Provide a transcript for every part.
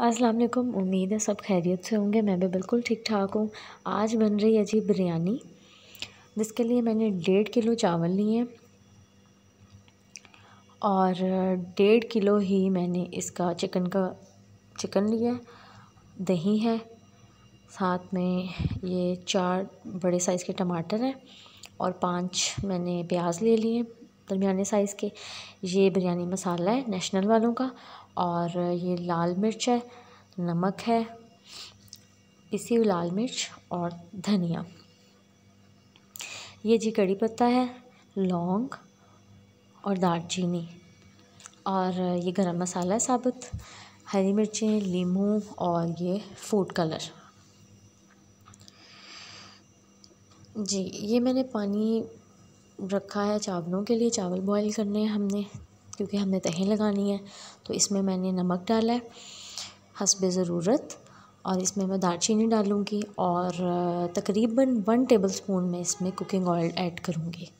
अस्सलाम वालेकुम। उम्मीद है सब खैरियत से होंगे। मैं भी बिल्कुल ठीक ठाक हूँ। आज बन रही है जी बिरयानी। जिसके लिए मैंने डेढ़ किलो चावल लिए और डेढ़ किलो ही मैंने इसका चिकन का चिकन लिया दही है। साथ में ये चार बड़े साइज़ के टमाटर हैं। और पाँच मैंने प्याज ले लिए दरमियाने साइज़ के। ये बिरयानी मसाला है नेशनल वालों का और ये लाल मिर्च है, नमक है हुई लाल मिर्च और धनिया। ये जी कड़ी पत्ता है, लौंग और दालचीनी और ये गरम मसाला है साबुत। हरी मिर्चें, लीमू और ये फ़ूड कलर जी, ये मैंने पानी रखा है चावलों के लिए, चावल बॉईल करने हैं हमने, क्योंकि हमने तहें लगानी है। तो इसमें मैंने नमक डाला है, हसब ज़रूरत, और इसमें मैं दालचीनी डालूँगी, और तकरीबन वन टेबल स्पून में इसमें कुकिंग ऑयल ऐड करूँगी।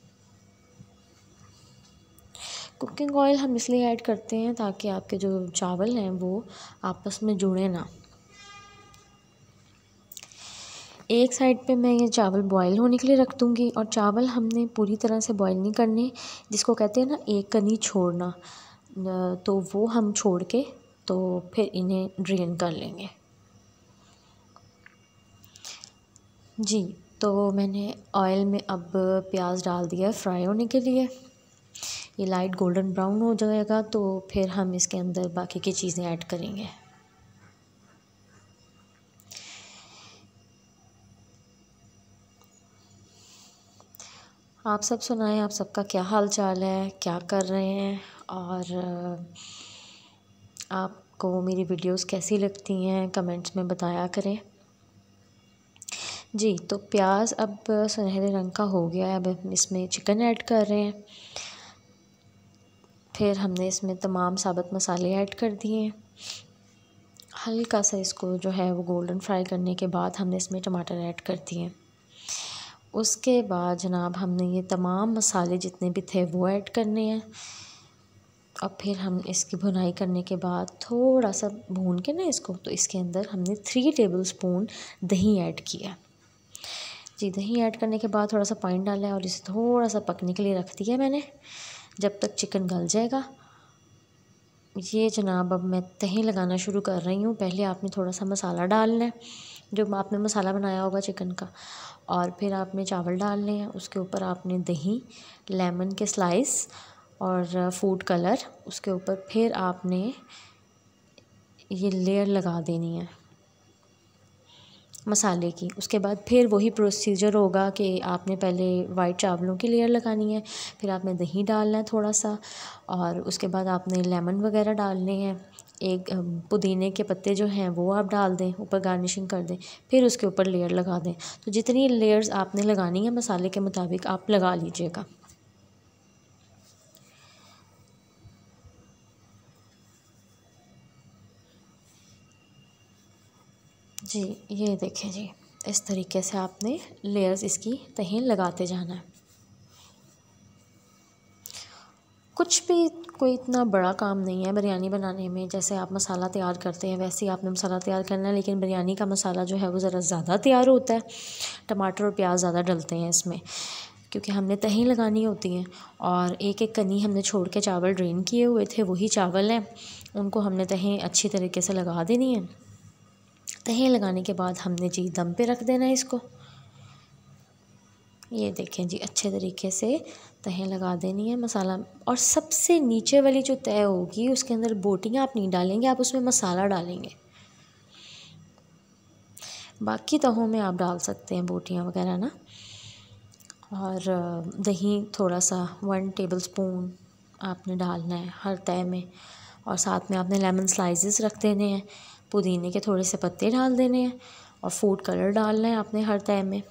कुकिंग ऑयल हम इसलिए ऐड करते हैं ताकि आपके जो चावल हैं वो आपस में जुड़े ना। एक साइड पे मैं ये चावल बॉईल होने के लिए रख दूँगी और चावल हमने पूरी तरह से बॉईल नहीं करने, जिसको कहते हैं ना, एक कनी छोड़ना। तो वो हम छोड़ के तो फिर इन्हें ड्रेन कर लेंगे। जी तो मैंने ऑयल में अब प्याज डाल दिया है फ्राई होने के लिए। ये लाइट गोल्डन ब्राउन हो जाएगा तो फिर हम इसके अंदर बाकी की चीज़ें ऐड करेंगे। आप सब सुनाएँ, आप सबका क्या हाल चाल है, क्या कर रहे हैं? और आपको मेरी वीडियोस कैसी लगती हैं, कमेंट्स में बताया करें। जी तो प्याज अब सुनहरे रंग का हो गया है, अब इसमें चिकन ऐड कर रहे हैं। फिर हमने इसमें तमाम साबुत मसाले ऐड कर दिए हल्का सा इसको जो है वो गोल्डन फ्राई करने के बाद हमने इसमें टमाटर ऐड कर दिए उसके बाद जनाब हमने ये तमाम मसाले जितने भी थे वो ऐड करने हैं। और फिर हम इसकी भुनाई करने के बाद थोड़ा सा भून के ना इसको तो इसके अंदर हमने थ्री टेबल स्पून दही ऐड किया। जी, दही ऐड करने के बाद थोड़ा सा पानी डाला है और इसे थोड़ा सा पकने के लिए रख दिया मैंने, जब तक चिकन गल जाएगा। ये जनाब अब मैं दही लगाना शुरू कर रही हूँ। पहले आपने थोड़ा सा मसाला डालना है। जो आपने मसाला बनाया होगा चिकन का और फिर आपने चावल डालने हैं, उसके ऊपर आपने दही, लेमन के स्लाइस और फ़ूड कलर, उसके ऊपर फिर आपने ये लेयर लगा देनी है। मसाले की। उसके बाद फिर वही प्रोसीजर होगा कि आपने पहले वाइट चावलों की लेयर लगानी है, फिर आपने दही डालना है थोड़ा सा और उसके बाद आपने लेमन वगैरह डालने हैं। एक पुदीने के पत्ते जो हैं वो आप डाल दें, ऊपर गार्निशिंग कर दें, फिर उसके ऊपर लेयर लगा दें। तो जितनी लेयर्स आपने लगानी है मसाले के मुताबिक आप लगा लीजिएगा। जी, ये देखें जी, इस तरीके से आपने लेयर्स इसकी तहें लगाते जाना है। कुछ भी कोई इतना बड़ा काम नहीं है बिरयानी बनाने में, जैसे आप मसाला तैयार करते हैं, वैसे ही आपने मसाला तैयार करना है, लेकिन बिरयानी का मसाला जो है वो ज़रा ज़्यादा तैयार होता है। टमाटर और प्याज ज़्यादा डलते हैं इसमें, क्योंकि हमने तही लगानी होती हैं, और एक एक कनी हमने छोड़ के चावल ड्रेन किए हुए थे, वही चावल हैं, उनको हमने तहें अच्छी तरीके से लगा देनी है। तहें लगाने के बाद हमने जी दम पे रख देना है इसको। ये देखें जी, अच्छे तरीके से तहें लगा देनी है मसाला। और सबसे नीचे वाली जो तय होगी, उसके अंदर बोटियाँ आप नहीं डालेंगे, आप उसमें मसाला डालेंगे। बाकी तहों में आप डाल सकते हैं बोटियाँ वगैरह ना। और दही थोड़ा सा वन टेबल स्पून आपने डालना है हर तय में। और साथ में आपने लेमन स्लाइसेस रख देने हैं। पुदीने के थोड़े से पत्ते डाल देने हैं और फ़ूड कलर डालना है आपने हर तय में।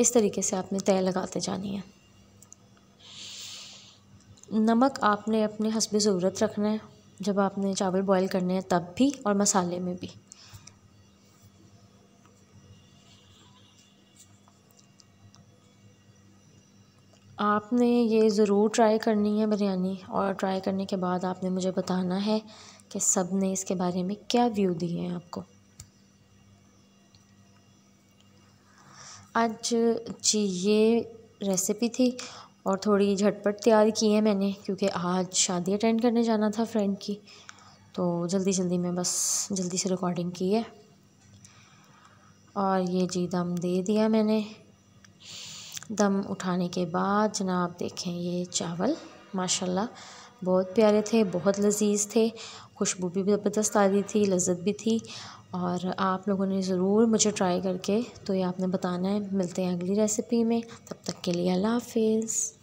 इस तरीके से आपने तय लगाते जानी है। नमक आपने अपने हसब ज़रूरत रखना है, जब आपने चावल बॉईल करने हैं तब भी और मसाले में भी। आपने ये ज़रूर ट्राई करनी है बिरयानी और ट्राई करने के बाद आपने मुझे बताना है कि सबने इसके बारे में क्या व्यू दिए हैं आपको? आज जी, ये रेसिपी थी और थोड़ी झटपट तैयार की है मैंने क्योंकि आज शादी अटेंड करने जाना था फ्रेंड की। तो जल्दी जल्दी मैं बस, जल्दी से रिकॉर्डिंग की है। और ये जी, दम दे दिया मैंने। दम उठाने के बाद जनाब देखें ये चावल, माशाल्लाह। बहुत प्यारे थे, बहुत लजीज थे। खुशबू भी ज़बरदस्त आ रही थी, लज्जत भी थी। और आप लोगों ने ज़रूर मुझे ट्राई करके तो ये आपने बताना है। मिलते हैं अगली रेसिपी में। तब तक के लिए अल्लाह हाफिज़।